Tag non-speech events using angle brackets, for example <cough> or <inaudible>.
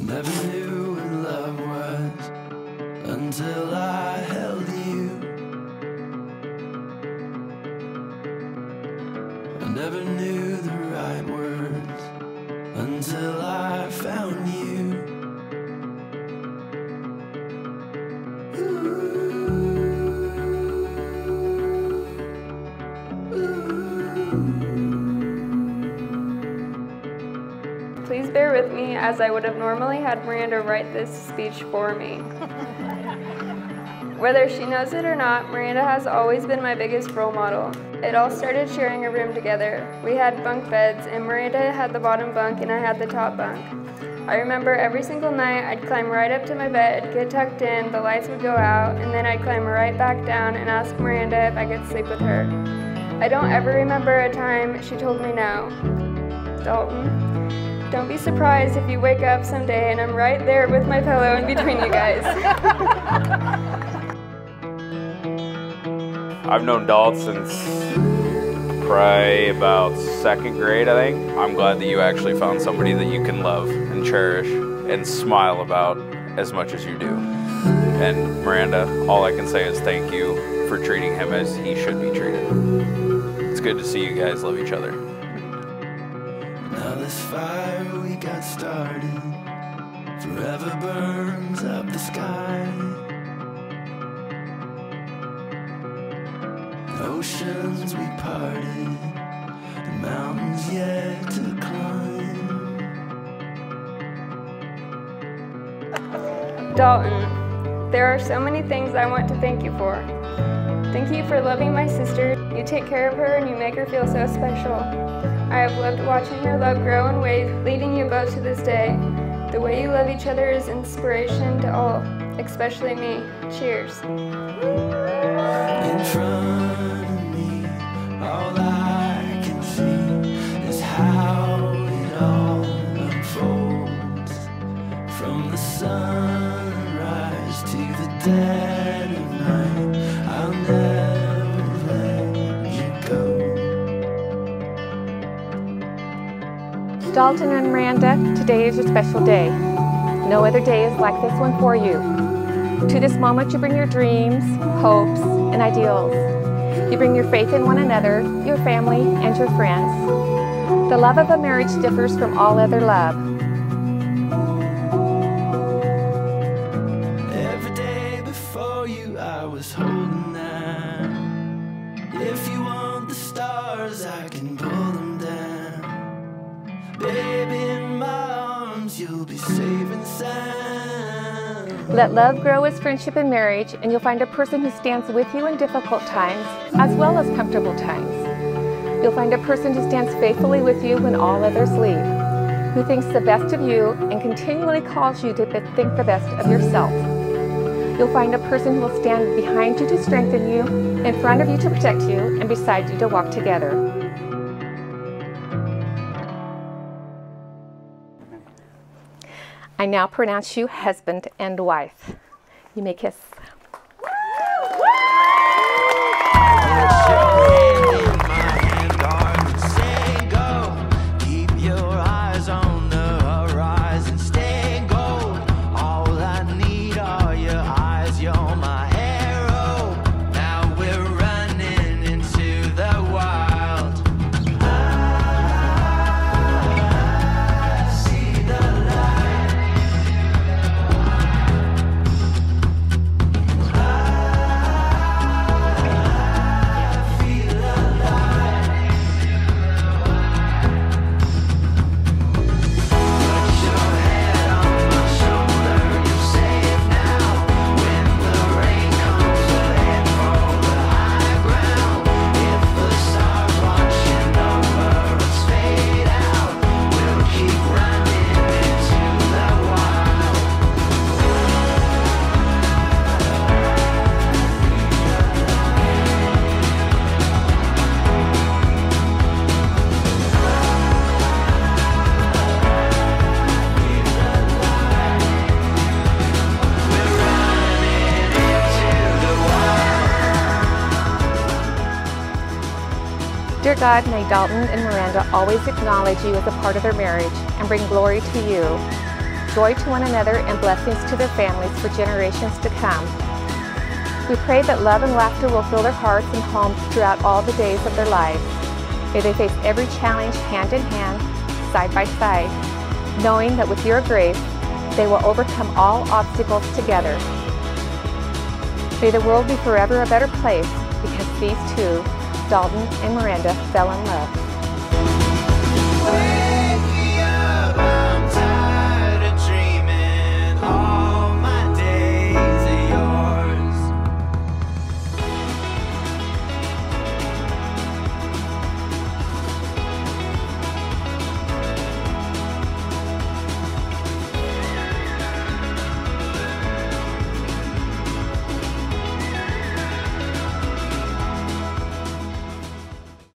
I never knew what love was until I held you. I never knew the right words until I found you. Please bear with me as I would have normally had Miranda write this speech for me. <laughs> Whether she knows it or not, Miranda has always been my biggest role model. It all started sharing a room together. We had bunk beds, and Miranda had the bottom bunk and I had the top bunk. I remember every single night I'd climb right up to my bed, get tucked in, the lights would go out, and then I'd climb right back down and ask Miranda if I could sleep with her. I don't ever remember a time she told me no. Dalton, don't be surprised if you wake up someday and I'm right there with my pillow in between you guys. <laughs> I've known Dalt since probably about second grade, I think. I'm glad that you actually found somebody that you can love and cherish and smile about as much as you do. And Miranda, all I can say is thank you for treating him as he should be treated. It's good to see you guys love each other. This fire we got started forever burns up the sky. Oceans we parted, the mountains yet to climb. Dalton, there are so many things I want to thank you for. Thank you for loving my sister. You take care of her and you make her feel so special. I have loved watching your love grow in ways leading you both to this day. The way you love each other is inspiration to all, especially me. Cheers. In front of me, all I can see is how it all unfolds. From the sunrise to the dead of night, Dalton and Miranda, today is your special day. No other day is like this one for you. To this moment, you bring your dreams, hopes, and ideals. You bring your faith in one another, your family, and your friends. The love of a marriage differs from all other love. Every day before you, I was holding out. If you want the stars, I can pull you'll be safe and sound. Let love grow as friendship and marriage, and you'll find a person who stands with you in difficult times as well as comfortable times. You'll find a person who stands faithfully with you when all others leave, who thinks the best of you and continually calls you to think the best of yourself. You'll find a person who will stand behind you to strengthen you, in front of you to protect you, and beside you to walk together. I now pronounce you husband and wife. You may kiss. God, may Dalton and Miranda always acknowledge you as a part of their marriage and bring glory to you. joy to one another and blessings to their families for generations to come. We pray that love and laughter will fill their hearts and homes throughout all the days of their lives. May they face every challenge hand in hand, side by side, knowing that with your grace, they will overcome all obstacles together. May the world be forever a better place because these two, Dalton and Miranda, fell in love.